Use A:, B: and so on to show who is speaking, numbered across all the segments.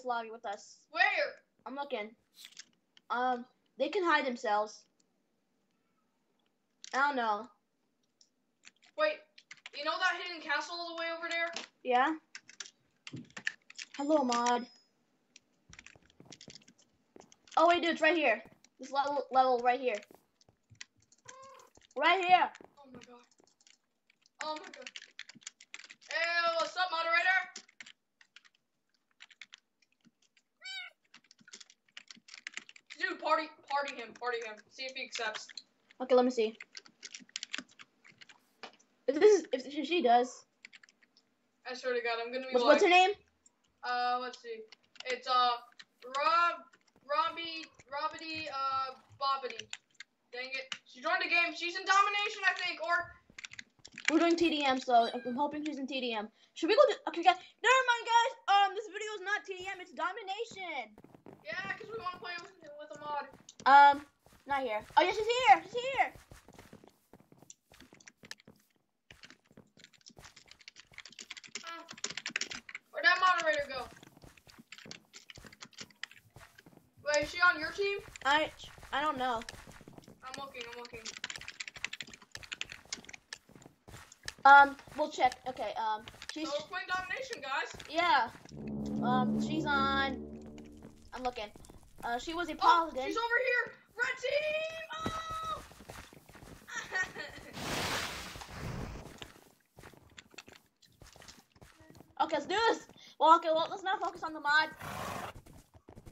A: this lobby with us.
B: Where?
A: I'm looking. Um, they can hide themselves. I don't know.
B: Wait, you know that hidden castle all the way over there?
A: Yeah. Hello, mod. Oh wait, dude, it's right here. This level, level right here. Right here.
B: Oh my god. Oh my god. Hey, what's up, moderator? Dude, party, party him, party him. See if he accepts.
A: Okay, let me see. If this is, if she does,
B: I swear to God, I'm gonna be
A: what's,
B: like,
A: what's her name?
B: uh, let's see. It's, uh, Rob, Robbie, Robbity, uh, Bobbity. Dang it. She joined the game. She's in domination, I think, or,
A: We're doing TDM, so I'm hoping she's in TDM. Should we go to? Okay, guys. Never mind, guys. Um, this video is not TDM. It's domination.
B: Yeah, because we want to play with, with a mod.
A: Um, not here. Oh yeah, she's here. She's here.
B: Uh, Where'd that moderator go? Wait, is she on your team?
A: I I don't know.
B: I'm looking, I'm looking.
A: Um, we'll check. Okay. Um, she's
B: So we're playing domination, guys.
A: yeah. Um, she's on. I'm looking. Uh, she was a
B: Oh,
A: paladin.
B: she's over here. Red team. Oh!
A: Okay, let's do this. Well, okay, well, let's not focus on the mod.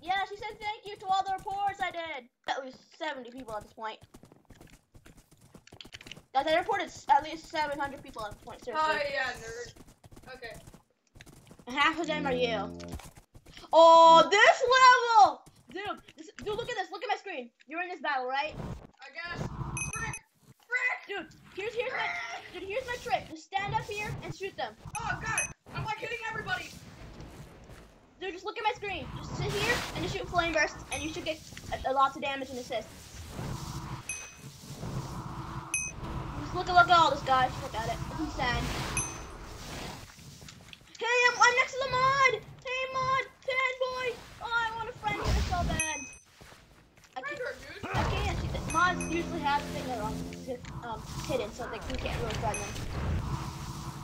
A: Yeah, she said thank you to all the reports I did. At least 70 people at this point. Guys, I reported at least 700 people at this point, seriously.
B: oh yeah, nerd. Okay.
A: And half of them are you. Oh, this level! Dude, this, dude, look at this. Look at my screen. You're in this battle, right?
B: I guess. Frick! Frick!
A: Dude, here's here's my dude. Here's my trick. Just stand up here and shoot them.
B: Oh god! I'm like hitting everybody.
A: Dude, just look at my screen. Just sit here and just shoot flame burst, and you should get a, a lots of damage and assists. Just look at look at all this, guys. Just look at it. It's insane. Hey, I'm, I'm next to the mod. Hey, mod, fan boy. Oh, I want to friend her so bad. I can't.
B: Friend her, dude.
A: I can't. She, mods usually have things that are um, hi- um, hidden, so they, we can't really friend them.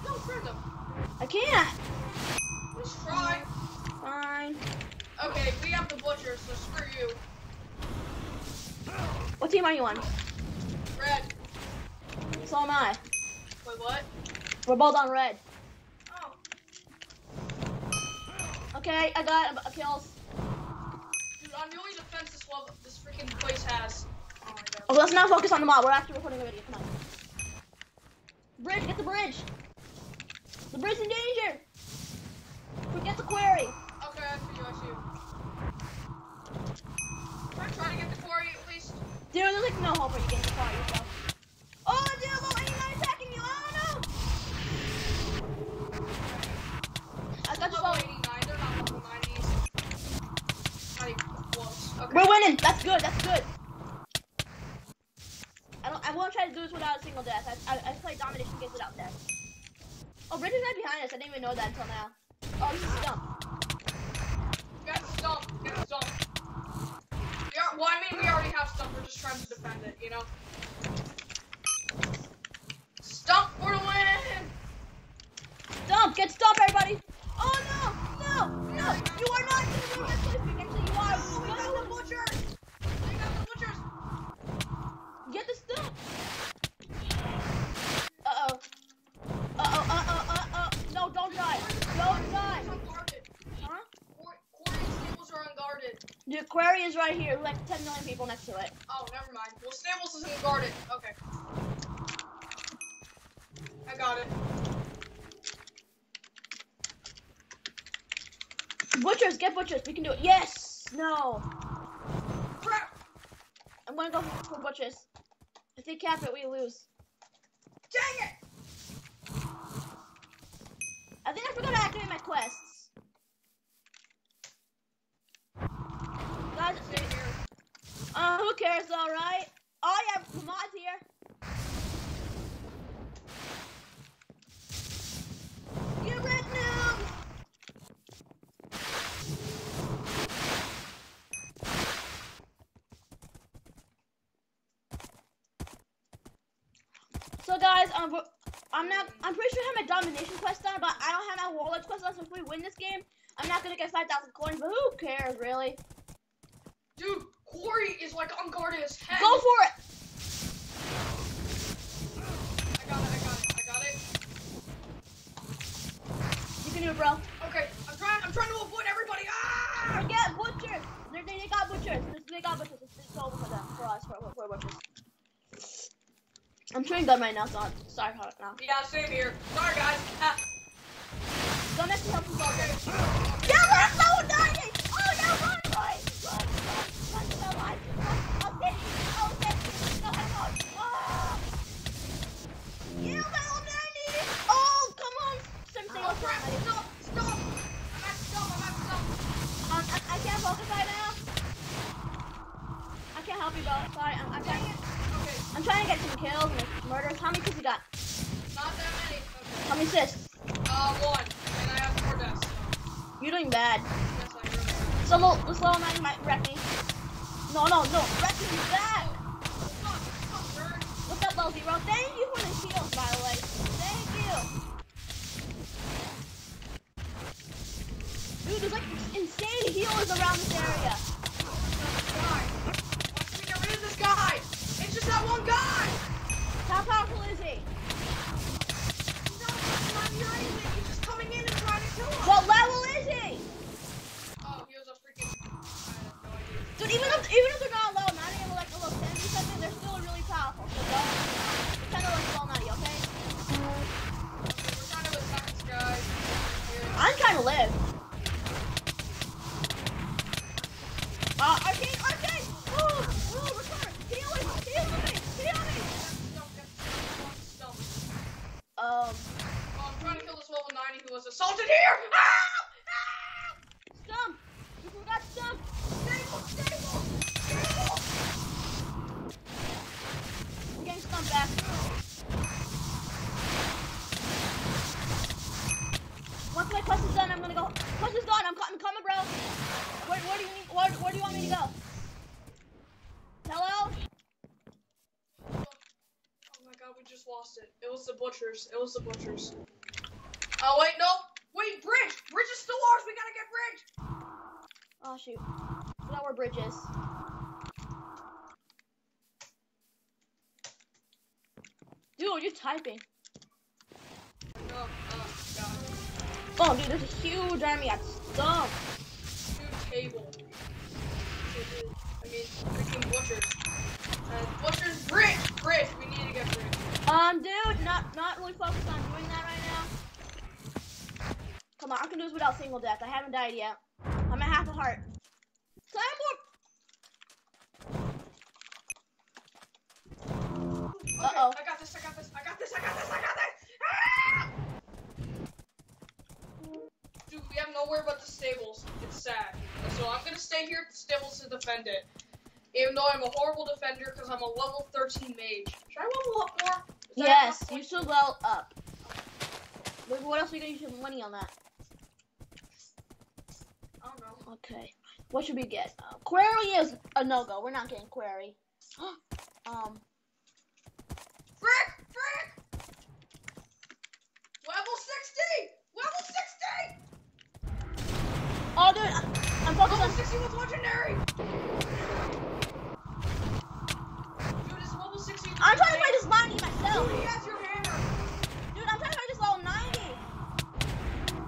B: No, friend them.
A: I can't.
B: Let's try.
A: Fine.
B: Okay, we have the butcher, so screw you.
A: What team are you on?
B: Red.
A: So am I.
B: Wait, what?
A: We're both on red.
B: Oh.
A: Okay, I got a, kills.
B: Dude, I'm the only defense this level, this freaking place has. Oh my god.
A: Oh, let's not focus on the mob. We're actually recording a video. Come on. Bridge, get the bridge. The bridge in danger. Forget the quarry.
B: Okay, I see you, I see you. Try, try to get the quarry at least.
A: Dude, there's like no hope for you getting the quarry yourself. Oh, dude, level 89 attacking you. Oh no. I got you.
B: Level 89, they're not level 90s. Not even close. Okay.
A: We're winning. That's good. That's good. I don't. I won't try to do this without a single death. I, I, I play domination games without death. Oh, Bridge is right behind us. I didn't even know that until now. Stump.
B: Get stump,
A: everybody. Oh no, no, no. You are not going to do this place. Actually, you are.
B: Oh, we
A: Go
B: got the butchers! We got the butchers!
A: Get the stump. Uh oh. Uh oh. Uh oh. Uh oh. No, don't die. Don't die. Huh?
B: Quarry quarry stables are unguarded.
A: The quarry is right here. Like 10 million people next to it.
B: Oh, never mind. Well, stables isn't guarded. Okay. I got it.
A: Butchers, get butchers. We can do it. Yes. No. I'm gonna go for butchers. If they cap it, we lose.
B: Dang it!
A: I think I forgot to activate my quests. Guys,
B: here.
A: uh, who cares, alright? Oh, yeah, the mod's here. Get red now! Um, but I'm not. I'm pretty sure I have my domination quest done, but I don't have my warlord quest done. So if we win this game, I'm not gonna get 5,000 coins. But who cares, really?
B: Dude, Quarry is like on guard as heck.
A: Go for it.
B: I got it, I got it, I got it.
A: You can do it, bro.
B: Okay, I'm trying, I'm trying to avoid everybody. Ah!
A: Forget butchers. They, they, they got butchers. They got butchers. It's, it's over for them. For us. For, for, for butchers. I'm chewing gum right now, so I'm sorry about it now.
B: Yeah, same here. Sorry, guys. Ah.
A: Don't help us.
B: Okay.
A: Yeah, we're so dying!
B: We just lost it. It was the butchers. It was the butchers. Oh wait, no. Wait, bridge. Bridge is still ours. We gotta get bridge.
A: Oh shoot. Forgot where bridge is. Dude, you're typing.
B: Oh, oh.
A: Oh, dude, there's a huge army at stump.
B: Huge table. I mean, freaking butchers. Uh, butchers, bridge, bridge. We need to get bridge.
A: Um, dude, not not really focused on doing that right now. Come on, I can do this without single death. I haven't died yet. I'm at half a heart. Climb
B: Okay,
A: Uh-oh.
B: I got this. I got this. I got this. I got this. I got this. Ah! Dude, we have nowhere but the stables. It's sad. So I'm gonna stay here at the stables to defend it. Even though I'm a horrible defender because I'm a level 13 mage. Should I level up more?
A: Yes, you should level up. But what else are you gonna use your money on that?
B: I don't know.
A: Okay. What should we get? Uh, quarry is a no-go. We're not getting quarry. um,
B: Frick! Frick! Level 60! Level 60!
A: oh, dude, I'm focused
B: Level
A: on.
B: 60 was legendary! Dude, is level 60
A: I'm trying to find this 90 myself.
B: Dude, he has your hammer!
A: Dude, I'm trying to find this level 90.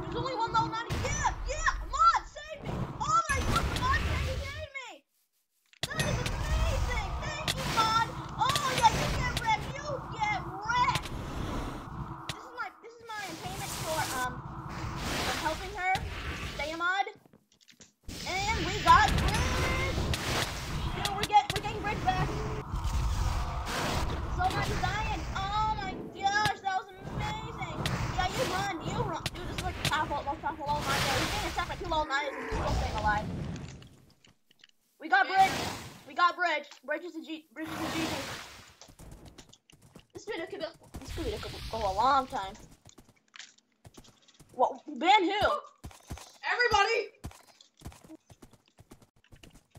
A: There's only one level 90. Yeah, yeah, mod, save me. Oh my god, mod, can you save me? That is amazing. Thank you, mod. Oh yeah, you get wrecked. You get wrecked. This is my this is my payment for um for helping her stay a mod. And we got bridge. Dude, we're get we're getting bridge back. So much dying. Oh my gosh, that was amazing. Yeah, you run, you run. Dude, this is like powerful, most powerful level 9 there. He's getting attacked by two level 9s and he's still staying alive. We got bridge. We got bridge. Bridge is a G. Bridge is a GG. This video could go, this video could go a long time. What? Ban who?
B: Oh, everybody!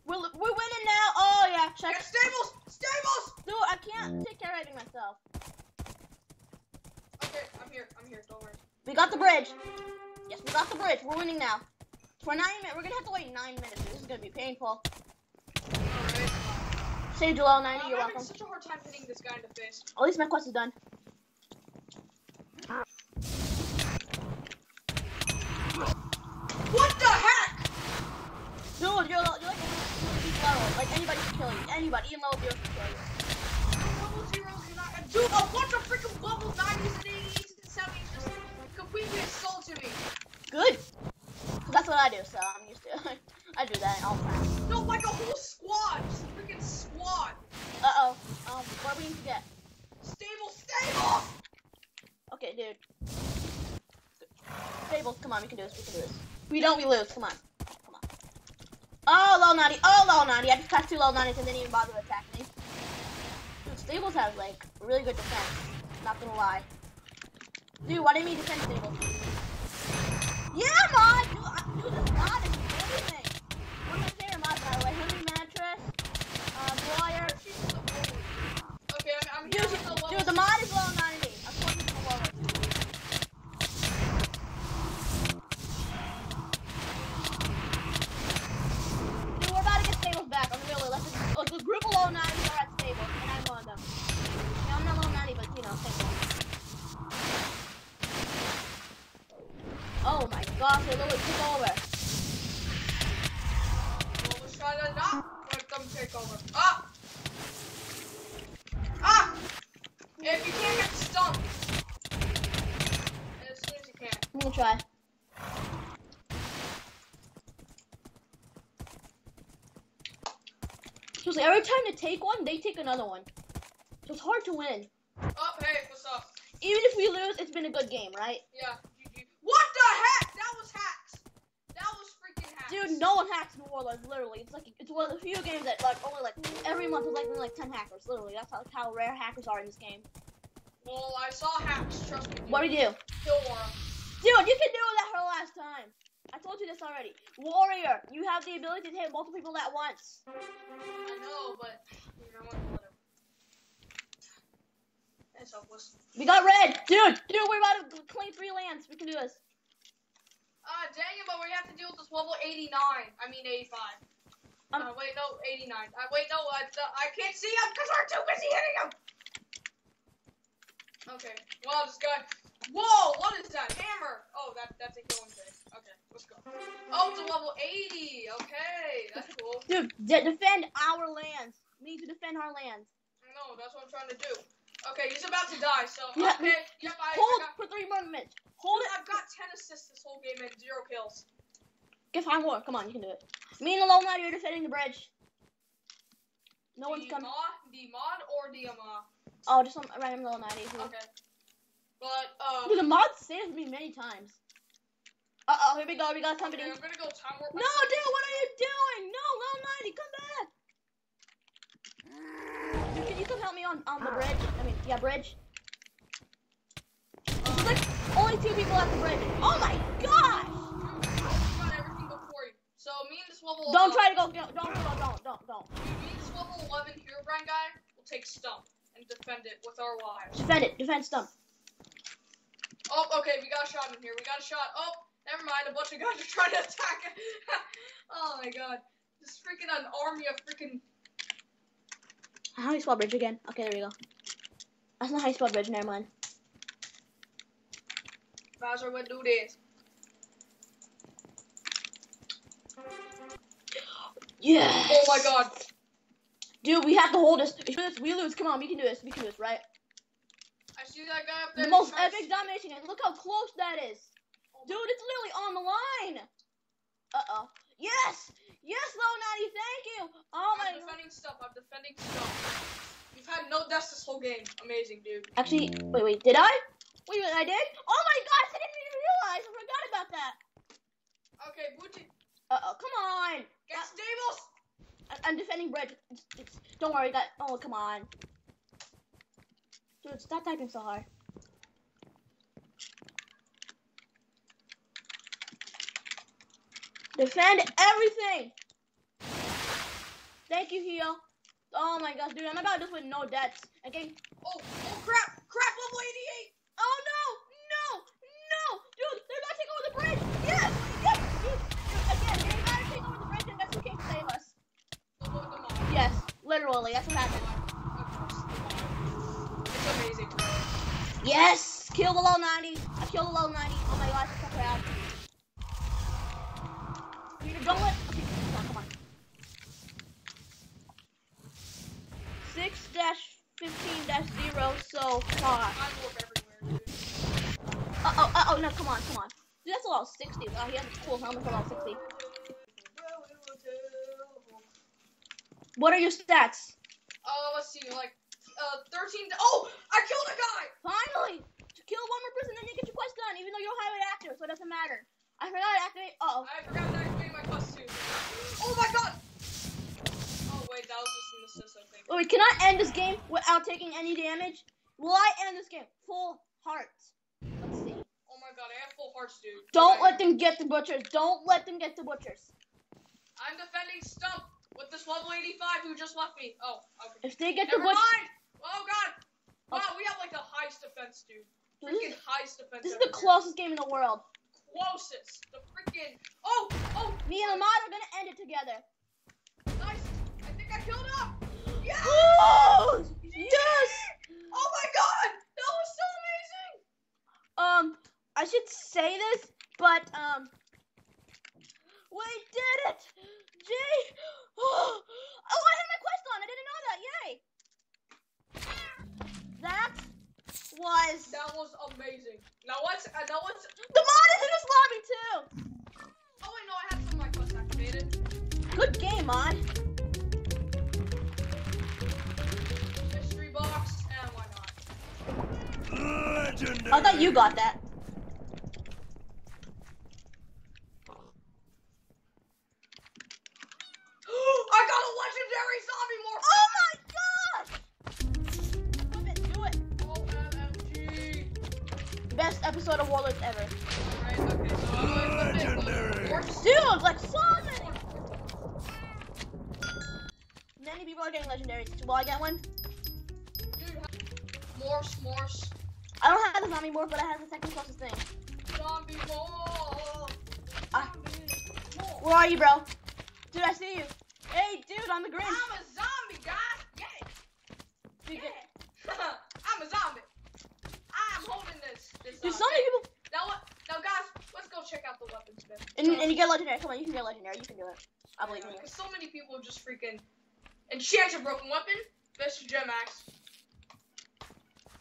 A: We're, we're winning now. Oh yeah, check.
B: Get stables! Stables!
A: Dude, I can't take care of everything myself.
B: Okay, I'm here. I'm here. Don't worry.
A: We got the bridge. Yes, we got the bridge. We're winning now. For nine minutes, we're gonna have to wait nine minutes. This is gonna be painful.
B: Alright.
A: Say Joel
B: I'm
A: 90, you're
B: having
A: welcome.
B: such a hard time hitting this guy in the face.
A: At least my quest is done.
B: What the heck?
A: Dude, you're, you're like a deep level. Like anybody can kill you. Anybody, even level zero can kill you.
B: Level zero cannot. Dude, a bunch of freaking level 90s and 80s and 70s just completely assaulted me.
A: Good. That's what I do, so I'm used to it. I do that all the time.
B: No, like a whole squad. Just a freaking squad.
A: Uh oh. Um, what do we need to get?
B: Stable, stable!
A: Okay, dude. Stable, come on, we can do this, we can do this. We don't, we lose, come on. Come on. Oh, low 90, oh, low 90. I just passed two low 90s and didn't even bother to attack me. Dude, Stables has, like, really good defense. Not gonna lie. Dude, why didn't we defend Stables? Yeah, mod! Dude, I, dude this mod is amazing. One of my favorite mods, by the way. Henry Mattress, uh, Broyer.
B: She's the bully. Okay, I'm, I'm
A: Dude,
B: here with the level
A: dude, the mod is low 90. I'm putting it lower. Dude, we're about to get stables back. I'm really like the, like the group of low 90s are at stables, and I'm one of them. Yeah, I'm not low 90, but you know, same thing. Oh my gosh, they literally took over.
B: Well, let's try to not let them take over. Ah! Ah! If you can't get stumped, as soon as you can.
A: I'm gonna try. Seriously, every time they take one, they take another one. So it's hard to win.
B: Oh, hey, what's up?
A: Even if we lose, it's been a good game, right?
B: Yeah, GG. What the heck? That was hacks. That was freaking hacks.
A: Dude, no one hacks New Orleans. Literally, it's like it's one of the few games that like only like every month is like only like ten hackers. Literally, that's how, how rare hackers are in this game.
B: Well, I saw hacks. Trust me.
A: What do you do?
B: Kill Aura.
A: Dude, you can do that for the last time. I told you this already. Warrior, you have the ability to hit multiple people at once.
B: I know, but you know what? Whatever. It's hopeless.
A: We got red, dude. Dude, we're about to claim three lands. We can do this.
B: Ah, dang it, but we have to deal with this level 89. I mean 85.
A: Um,
B: uh, wait, no, 89. Uh, wait, no, uh, the, I can't see him because we're too busy hitting him. Okay, well, this guy. Whoa, what is that? Hammer. Oh, that that's a healing thing. Okay, let's go. Oh, it's a level 80. Okay, that's cool.
A: Dude, de- defend our lands. We need to defend our lands.
B: I know, that's what I'm trying to do. Okay, he's about to die, so.
A: Yeah,
B: Okay, yep, I, I
A: Hold
B: got.
A: for three more minutes. Hold it.
B: I've got 10 assists this whole game and zero kills.
A: Get five more. Come on, you can do it. Me and the low knight are defending the bridge. No one's
B: the
A: coming.
B: Mod, the mod or the uh,
A: Oh, just some random low knight.
B: Okay. But, uh.
A: Dude, the mod saved me many times. Uh oh, here we go. We got somebody.
B: Okay, I'm gonna go time warp.
A: No, dude, what are you doing? No, low knighty, come back. Dude, can you come help me on on the bridge? I mean, yeah, bridge. There's like only two people at the bridge. Oh my gosh!
B: got everything before you. So me and this level.
A: Don't try to go. Don't don't don't don't don't. don't.
B: Me and this level 11 Herobrine guy will take stump and defend it with our lives.
A: Defend it. Defend stump.
B: Oh, okay, we got a shot in here. We got a shot. Oh, never mind. A bunch of guys are trying to attack it. oh my god. Just freaking an army of freaking.
A: How do you spell bridge again? Okay, there we go. That's not how you spell bridge. Never mind.
B: Bowser would do this.
A: Yeah.
B: Oh my god.
A: Dude, we have to hold this. We lose, come on, we can do this. We can do this, right?
B: I see that guy up there.
A: The most epic domination. And look how close that is. Dude, it's literally on the line. Uh oh. Yes! Yes, Low Natty, thank you! Oh my
B: I'm
A: god.
B: defending stuff. I'm defending stuff. You've had no deaths this whole game. Amazing, dude.
A: Actually, wait, wait, did I? Wait, wait, I did? Oh my gosh, I didn't even realize. I forgot about that.
B: Okay, Booty,
A: Uh oh, come on.
B: get stables.
A: I- I'm defending Bridge. It's, it's, don't worry, got. Oh, come on. Dude, stop typing so hard. Defend everything. Thank you, heal. Oh my gosh, dude, I'm about to just with no deaths. Okay.
B: Oh, oh crap, crap, level 88.
A: Oh no, The low 90. I killed the low 90. Oh my gosh, it out. Peter, don't let. Okay, come on, come on. 6 15 0 so far.
B: I warp everywhere, dude.
A: Uh oh, uh oh, no, come on, come on. Dude, that's a lot of 60. Wow, he has a cool helmet for about 60. What are your stats?
B: Uh, let's see, like, uh, 13. Oh, I killed a guy!
A: Finally! Kill one more person, then you get your quest done, even though you're highly actor, so it doesn't matter. I forgot to activate. Uh oh.
B: I forgot to activate my quest too. Oh my god! Oh wait, that was just an assist, I think.
A: Wait, can I end this game without taking any damage? Will I end this game? Full hearts. Let's see.
B: Oh my god, I have full hearts, dude.
A: Don't let them get the butchers. Don't let them get the butchers.
B: I'm defending Stump with this level 85 who just left me. Oh, okay.
A: If they get the
B: Never
A: butchers,
B: mind! Oh god! Wow, we have like the highest defense, dude.
A: This
B: Freaking
A: is,
B: highest defense.
A: this is the closest game in the world.
B: Closest. The freaking. Oh! Oh!
A: Me and Ahmad are gonna end it together.
B: Nice! I think I killed him! Yeah!
A: Oh, yes.
B: Oh my god! That was so amazing!
A: Um, I should say this, but um, we did it. Jay. Oh, I had my quest on. I didn't know that. Yay. That was
B: That was amazing. Now what's. Uh, now what's.
A: the mod is in this lobby too.
B: Oh wait, no, I had some of my quests activated.
A: Good game, mod.
B: Mystery box, and why not?
C: Legendary.
A: I thought you got that. Best episode of Warlords ever.
B: Right, okay, so I'm gonna equip it.
C: Legendary.
A: Dude, like so many. Many people are getting legendaries. Will I get one?
B: Dude, morphs, morphs.
A: I don't have the zombie morph, but I have the second closest thing.
B: Zombie morph!
A: Where are you, bro? Dude, I see you. Hey, dude, on the grid.
B: I'm a zombie, guys! Yeah!
A: Dude,
B: Yeah! I'm a zombie! I'm holding this. this uh,
A: so many people.
B: Now what? Now guys, let's go check out the weapons bin.
A: And, and you get legendary. Come on, you can get legendary. You can do it. I believe in you.
B: Because so many people just freaking enchant a broken weapon. Best gem axe.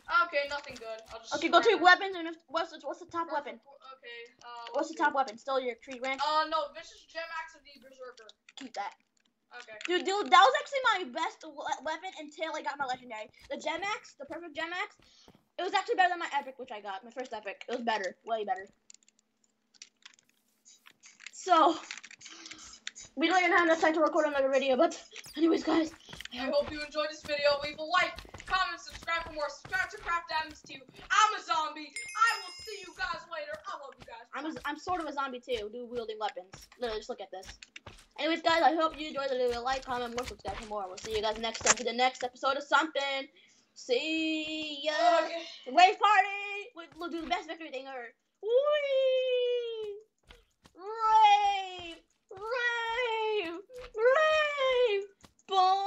B: Okay, nothing good. I'll just.
A: Okay, go to weapons and if- what's the, what's the top weapon?
B: Okay. Uh,
A: What's the top weapon? Still your tree rank.
B: Uh, no, vicious gem axe of the berserker.
A: Keep that.
B: Okay.
A: Dude, dude, that was actually my best weapon until I got my legendary. The gem axe, the perfect gem axe, it was actually better than my epic, which I got. My first epic. It was better, way better. So, we don't even have enough time to record another video, but anyways, guys,
B: I hope you enjoyed this video. Leave a like, comment, subscribe for more. Subscribe to Craft Diamonds 2. I'm a zombie. I will see you guys later. I love you guys.
A: I'm a, I'm sort of a zombie too, do wielding weapons. Literally, just look at this. Anyways, guys, I hope you enjoyed the video. Like, comment, more, subscribe for more. We'll see you guys next time for the next episode of something. See ya.
B: Okay.
A: Wave party. We'll do the best victory thing ever. Wee! Rave! Rave! Rave! Boom!